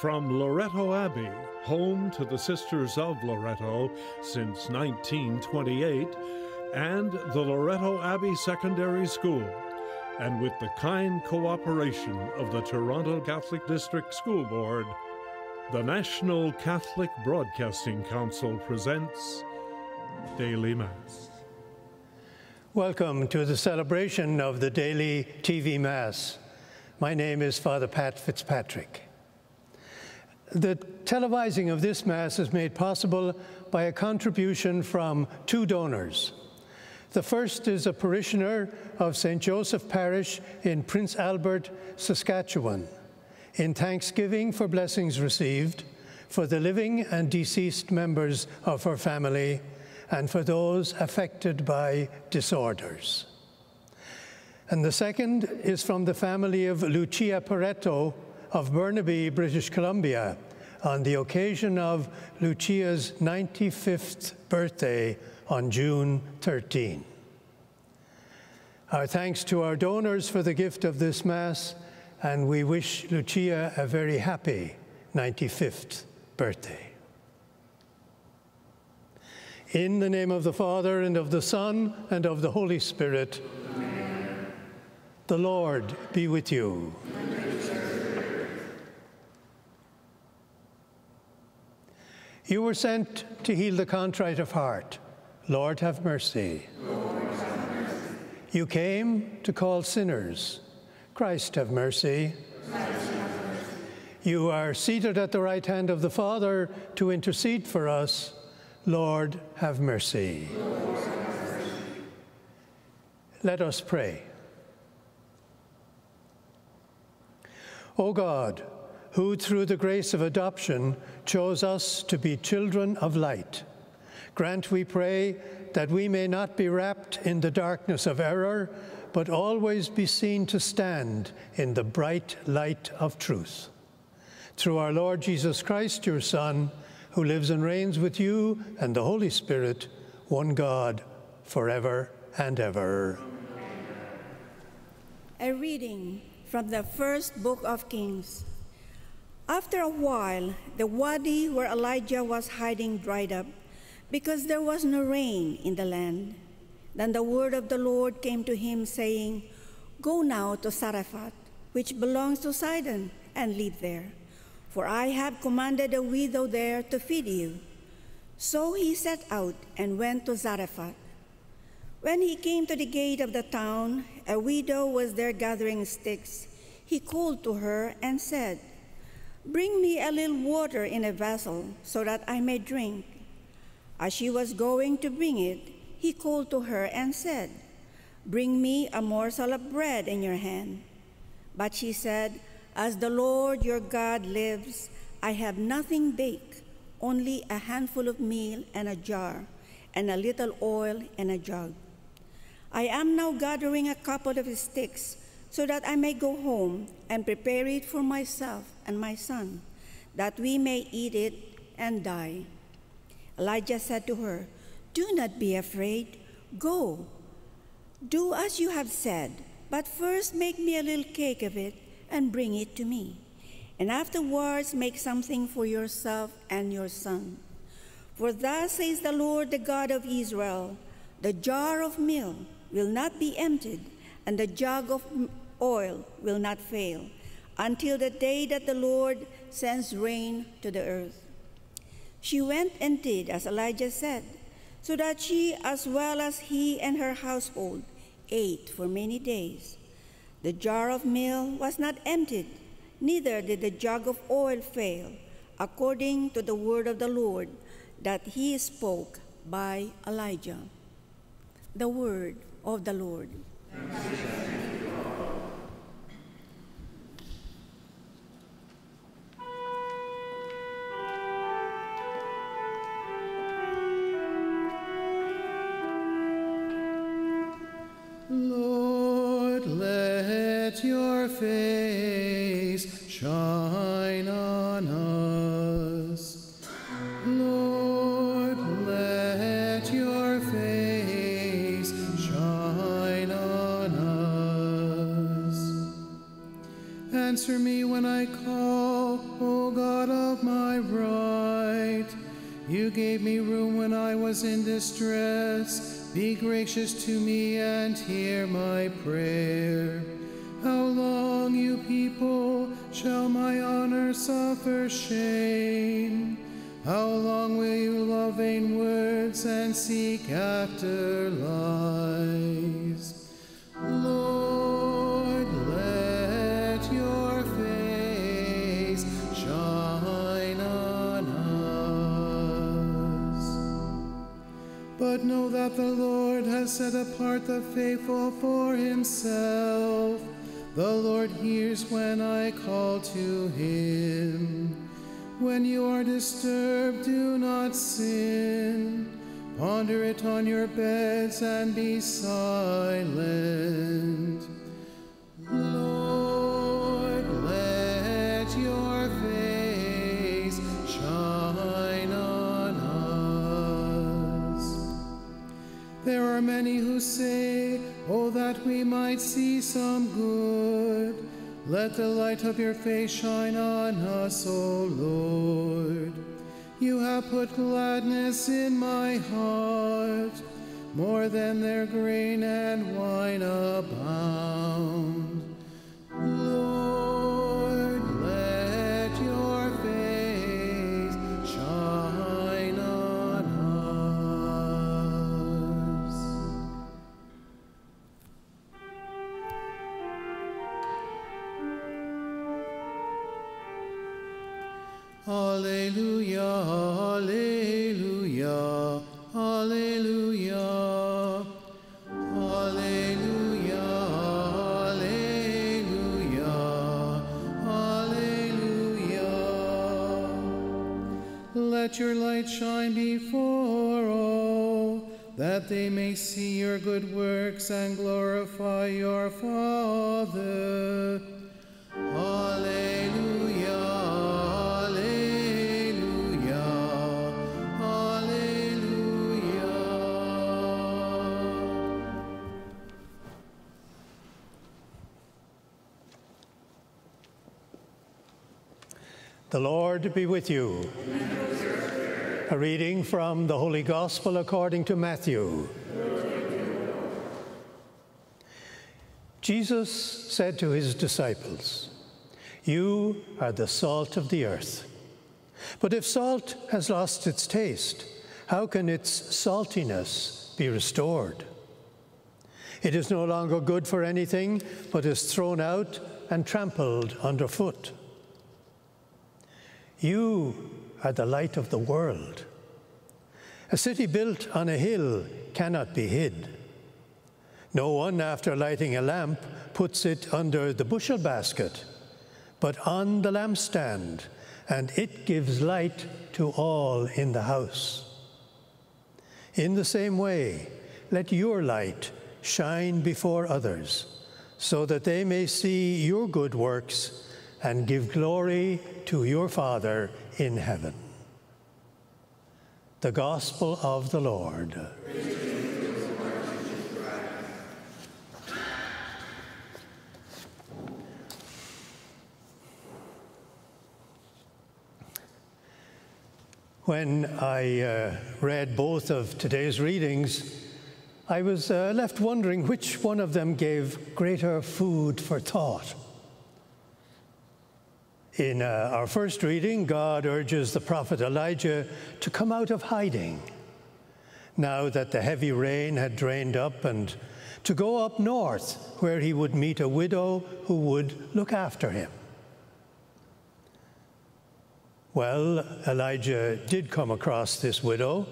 From Loretto Abbey, home to the Sisters of Loretto since 1928, and the Loretto Abbey Secondary School, and with the kind cooperation of the Toronto Catholic District School Board, the National Catholic Broadcasting Council presents Daily Mass. Welcome to the celebration of the daily TV Mass. My name is Father Pat Fitzpatrick. The televising of this Mass is made possible by a contribution from two donors. The first is a parishioner of St. Joseph Parish in Prince Albert, Saskatchewan, in thanksgiving for blessings received for the living and deceased members of her family and for those affected by disorders. And the second is from the family of Lucia Pareto of Burnaby, British Columbia, on the occasion of Lucia's 95th birthday on June 13. Our thanks to our donors for the gift of this Mass, and we wish Lucia a very happy 95th birthday. In the name of the Father, and of the Son, and of the Holy Spirit, Amen. the Lord be with you. You were sent to heal the contrite of heart. Lord, have mercy. Lord, have mercy. You came to call sinners. Christ, have mercy. Christ, have mercy. You are seated at the right hand of the Father to intercede for us. Lord, have mercy. Lord, have mercy. Let us pray. O God, who through the grace of adoption chose us to be children of light, grant, we pray, that we may not be wrapped in the darkness of error, but always be seen to stand in the bright light of truth. Through our Lord Jesus Christ, your Son, who lives and reigns with you and the Holy Spirit, one God, forever and ever. A reading from the first book of Kings. After a while, the wadi where Elijah was hiding dried up because there was no rain in the land. Then the word of the Lord came to him, saying, Go now to Zarephath, which belongs to Sidon, and live there for I have commanded a widow there to feed you. So he set out and went to Zarephath. When he came to the gate of the town, a widow was there gathering sticks. He called to her and said, Bring me a little water in a vessel so that I may drink. As she was going to bring it, he called to her and said, Bring me a morsel of bread in your hand. But she said, as the Lord your God lives, I have nothing baked, only a handful of meal and a jar, and a little oil in a jug. I am now gathering a couple of sticks so that I may go home and prepare it for myself and my son, that we may eat it and die. Elijah said to her, Do not be afraid. Go. Do as you have said, but first make me a little cake of it and bring it to me. And afterwards make something for yourself and your son. For thus says the Lord, the God of Israel the jar of meal will not be emptied, and the jug of oil will not fail, until the day that the Lord sends rain to the earth. She went and did as Elijah said, so that she, as well as he and her household, ate for many days. The jar of meal was not emptied, neither did the jug of oil fail, according to the word of the Lord that he spoke by Elijah. The word of the Lord. Your face shine on us. Lord, let your face shine on us. Answer me when I call, O God of my right. You gave me room when I was in distress. Be gracious to me and seek after lies? Lord, let your face shine on us. But know that the Lord has set apart the faithful for himself. The Lord hears when I call to him. When you are disturbed, do not sin. Ponder it on your beds and be silent. Lord, let your face shine on us. There are many who say, Oh, that we might see some good. Let the light of your face shine on us, O Lord. You have put gladness in my heart, more than their grain and wine abound. The Lord be with you. A reading from the Holy Gospel according to Matthew. Jesus said to his disciples, You are the salt of the earth. But if salt has lost its taste, how can its saltiness be restored? It is no longer good for anything, but is thrown out and trampled underfoot. You are the light of the world. A city built on a hill cannot be hid. No one, after lighting a lamp, puts it under the bushel basket, but on the lampstand, and it gives light to all in the house. In the same way, let your light shine before others, so that they may see your good works and give glory to your Father in heaven. The Gospel of the Lord. When I uh, read both of today's readings, I was uh, left wondering which one of them gave greater food for thought. In uh, our first reading, God urges the prophet Elijah to come out of hiding now that the heavy rain had drained up and to go up north where he would meet a widow who would look after him. Well, Elijah did come across this widow,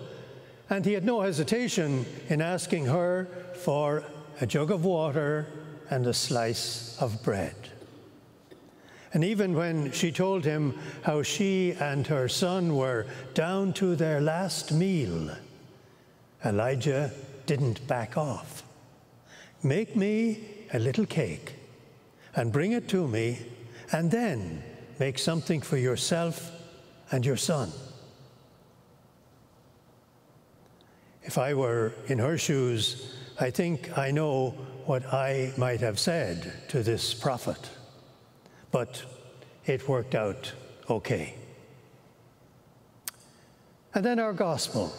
and he had no hesitation in asking her for a jug of water and a slice of bread. And even when she told him how she and her son were down to their last meal, Elijah didn't back off. Make me a little cake and bring it to me, and then make something for yourself and your son. If I were in her shoes, I think I know what I might have said to this prophet. But it worked out okay. And then our gospel.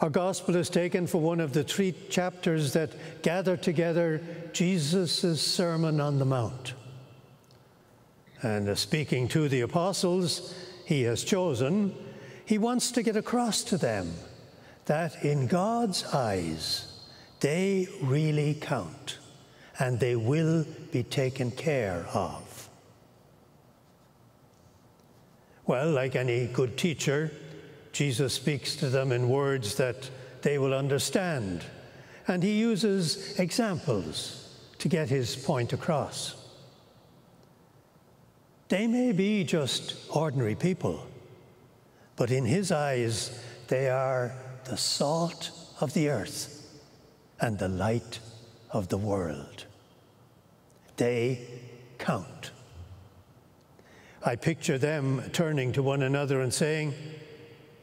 Our gospel is taken from one of the three chapters that gather together Jesus' Sermon on the Mount. And uh, speaking to the apostles he has chosen, he wants to get across to them that in God's eyes, they really count and they will be taken care of. Well, like any good teacher, Jesus speaks to them in words that they will understand, and he uses examples to get his point across. They may be just ordinary people, but in his eyes, they are the salt of the earth and the light of the world. They count. I picture them turning to one another and saying,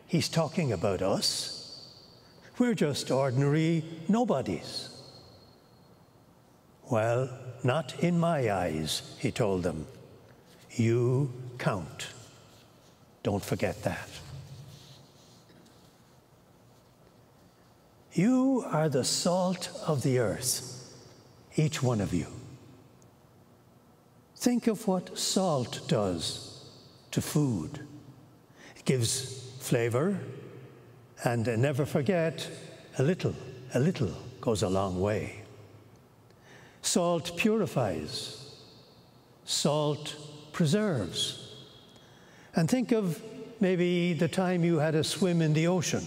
He's talking about us. We're just ordinary nobodies. Well, not in my eyes, he told them. You count. Don't forget that. You are the salt of the earth, each one of you. Think of what salt does to food. It gives flavor, and uh, never forget a little, a little goes a long way. Salt purifies, salt preserves. And think of maybe the time you had a swim in the ocean.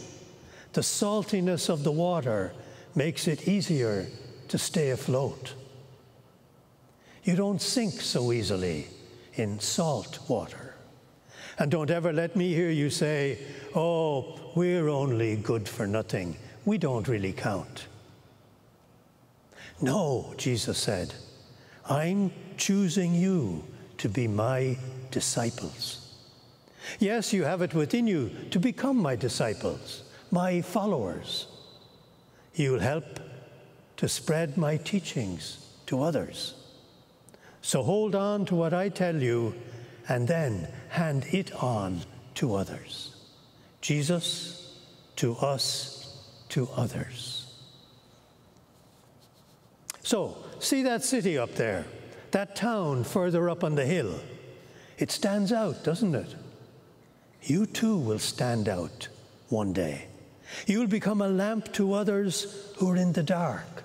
The saltiness of the water makes it easier to stay afloat. You don't sink so easily in salt water. And don't ever let me hear you say, oh, we're only good for nothing. We don't really count. No, Jesus said, I'm choosing you to be my disciples. Yes, you have it within you to become my disciples, my followers. You'll help to spread my teachings to others. So hold on to what I tell you and then hand it on to others. Jesus to us, to others. So, see that city up there, that town further up on the hill. It stands out, doesn't it? You too will stand out one day. You'll become a lamp to others who are in the dark.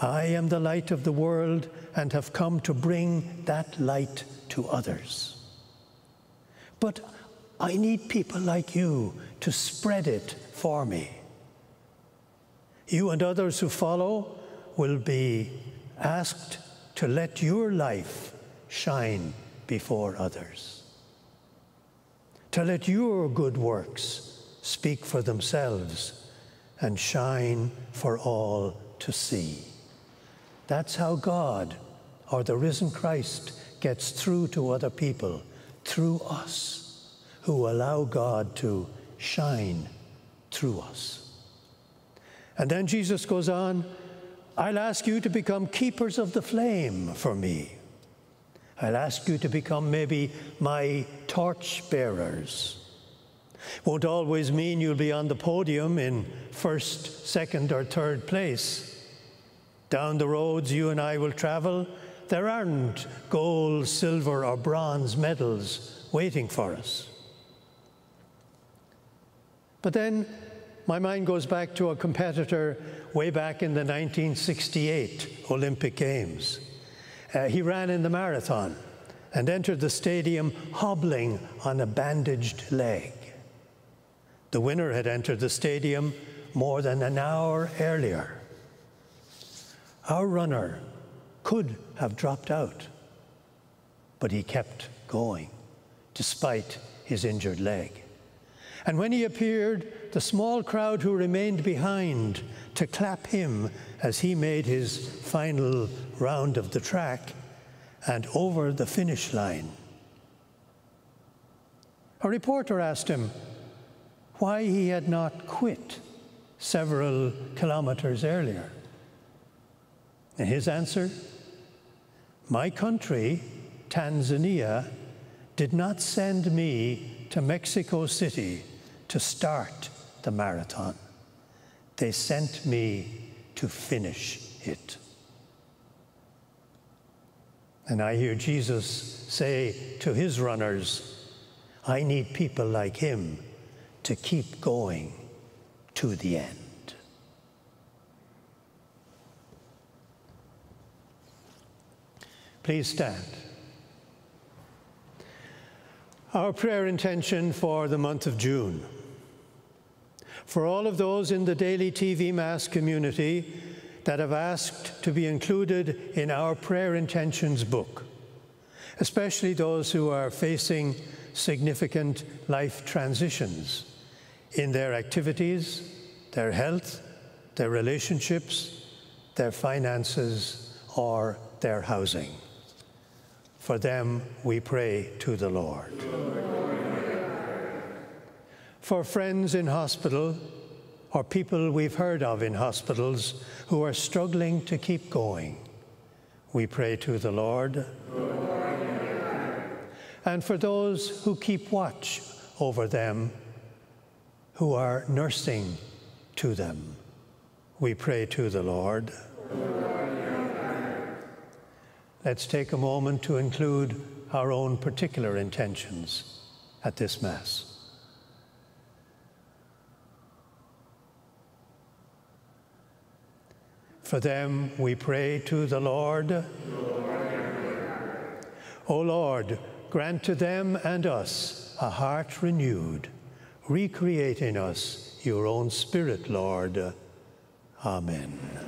I am the light of the world and have come to bring that light to others. But I need people like you to spread it for me. You and others who follow will be asked to let your life shine before others, to let your good works speak for themselves and shine for all to see. That's how God, or the risen Christ, gets through to other people through us who allow God to shine through us. And then Jesus goes on, I'll ask you to become keepers of the flame for me. I'll ask you to become maybe my torch bearers. Won't always mean you'll be on the podium in first, second, or third place. Down the roads you and I will travel, there aren't gold, silver, or bronze medals waiting for us. But then my mind goes back to a competitor way back in the 1968 Olympic Games. Uh, he ran in the marathon and entered the stadium hobbling on a bandaged leg. The winner had entered the stadium more than an hour earlier. Our runner could have dropped out, but he kept going despite his injured leg. And when he appeared, the small crowd who remained behind to clap him as he made his final round of the track and over the finish line. A reporter asked him why he had not quit several kilometers earlier. And his answer my country Tanzania did not send me to Mexico City to start the marathon. They sent me to finish it. And I hear Jesus say to his runners, I need people like him to keep going to the end. Please stand. Our prayer intention for the month of June. For all of those in the daily TV Mass community that have asked to be included in our prayer intentions book, especially those who are facing significant life transitions in their activities, their health, their relationships, their finances, or their housing. For them, we pray to the Lord. For friends in hospital or people we've heard of in hospitals who are struggling to keep going, we pray to the Lord. And for those who keep watch over them, who are nursing to them, we pray to the Lord. Let's take a moment to include our own particular intentions at this Mass. For them, we pray to the Lord. O Lord, grant to them and us a heart renewed. Recreate in us your own Spirit, Lord. Amen.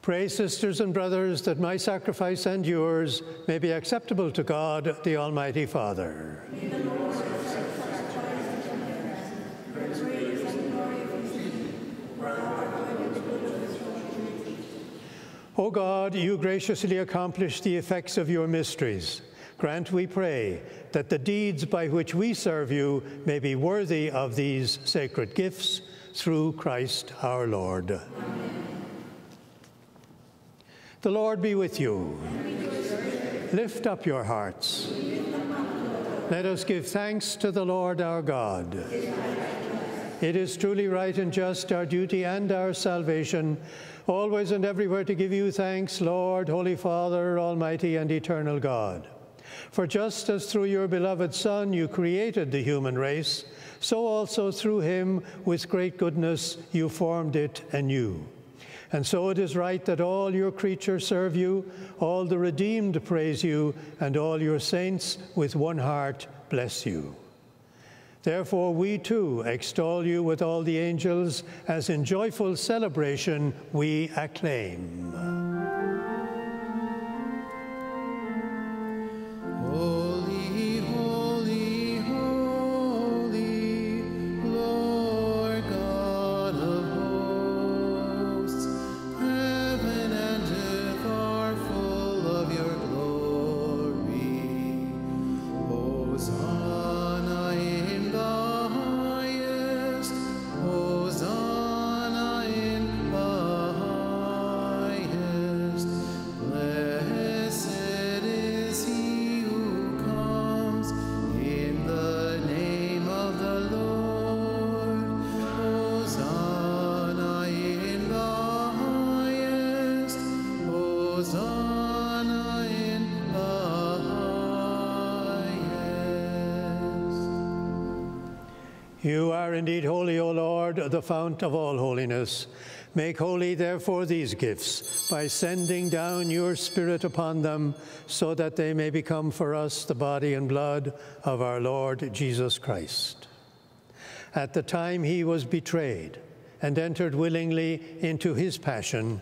Pray, sisters and brothers, that my sacrifice and yours may be acceptable to God, the Almighty Father. O God, you graciously accomplish the effects of your mysteries. Grant, we pray, that the deeds by which we serve you may be worthy of these sacred gifts through Christ our Lord. The Lord be with you. Lift up your hearts. Let us give thanks to the Lord our God. It is truly right and just, our duty and our salvation, always and everywhere to give you thanks, Lord, Holy Father, Almighty and eternal God. For just as through your beloved Son you created the human race, so also through him, with great goodness, you formed it anew. And so it is right that all your creatures serve you, all the redeemed praise you, and all your saints with one heart bless you. Therefore, we too extol you with all the angels, as in joyful celebration we acclaim. You are indeed holy, O Lord, the fount of all holiness. Make holy, therefore, these gifts by sending down your Spirit upon them, so that they may become for us the body and blood of our Lord Jesus Christ. At the time he was betrayed and entered willingly into his passion,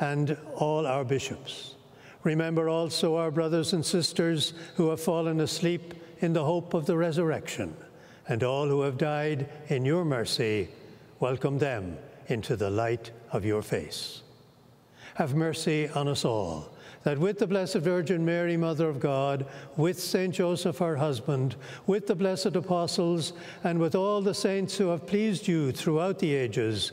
and all our bishops. Remember also our brothers and sisters who have fallen asleep in the hope of the resurrection, and all who have died in your mercy. Welcome them into the light of your face. Have mercy on us all, that with the Blessed Virgin Mary, Mother of God, with Saint Joseph, her husband, with the blessed apostles, and with all the saints who have pleased you throughout the ages,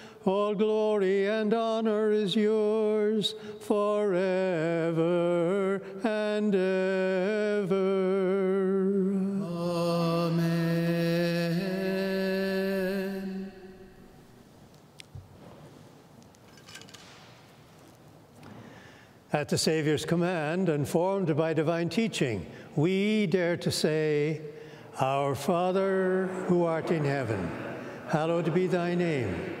all glory and honor is yours forever and ever. Amen. At the Savior's command, and formed by divine teaching, we dare to say, Our Father who art in heaven, hallowed be thy name.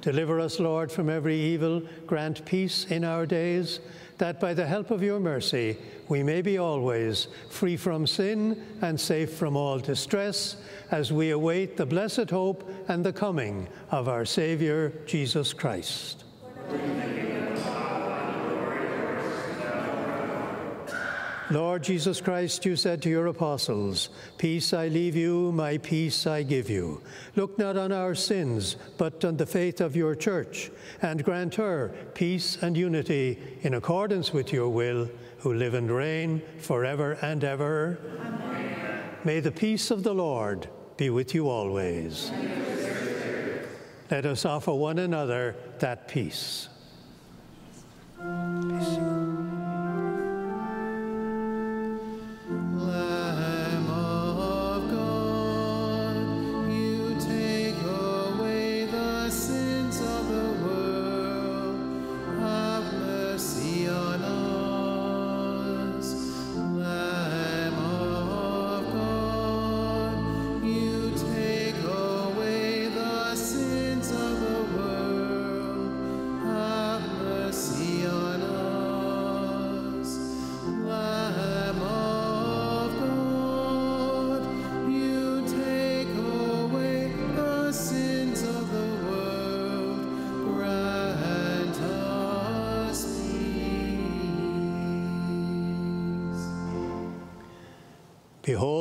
Deliver us, Lord, from every evil. Grant peace in our days, that by the help of your mercy we may be always free from sin and safe from all distress, as we await the blessed hope and the coming of our Savior, Jesus Christ. Lord Jesus Christ, you said to your apostles, Peace I leave you, my peace I give you. Look not on our sins, but on the faith of your church, and grant her peace and unity in accordance with your will, who live and reign forever and ever. Amen. May the peace of the Lord be with you always. Let us offer one another that peace. Lamb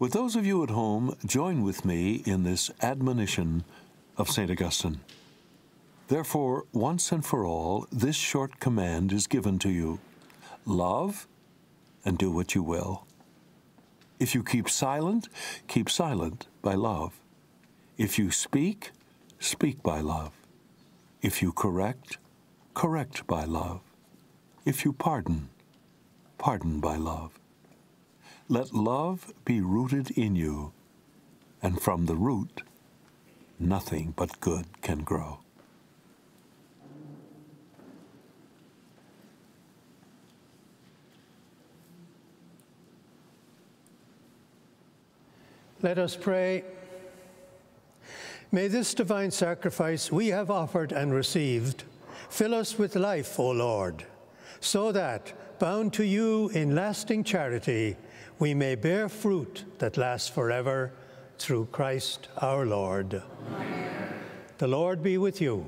Would those of you at home join with me in this admonition of St. Augustine? Therefore, once and for all, this short command is given to you love and do what you will. If you keep silent, keep silent by love. If you speak, speak by love. If you correct, correct by love. If you pardon, pardon by love. Let love be rooted in you, and from the root, nothing but good can grow. Let us pray. May this divine sacrifice we have offered and received fill us with life, O Lord, so that, bound to you in lasting charity, we may bear fruit that lasts forever through Christ our Lord. The Lord be with you.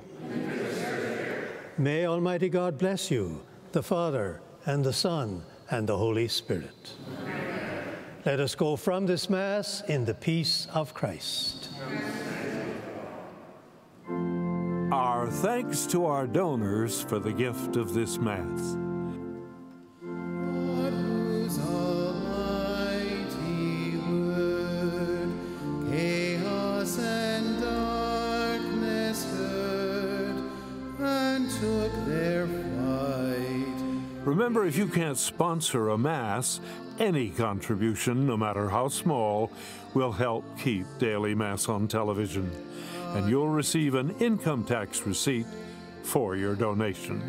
May Almighty God bless you, the Father, and the Son, and the Holy Spirit. Let us go from this Mass in the peace of Christ. Our thanks to our donors for the gift of this Mass. Remember, if you can't sponsor a Mass, any contribution, no matter how small, will help keep Daily Mass on television. And you'll receive an income tax receipt for your donation.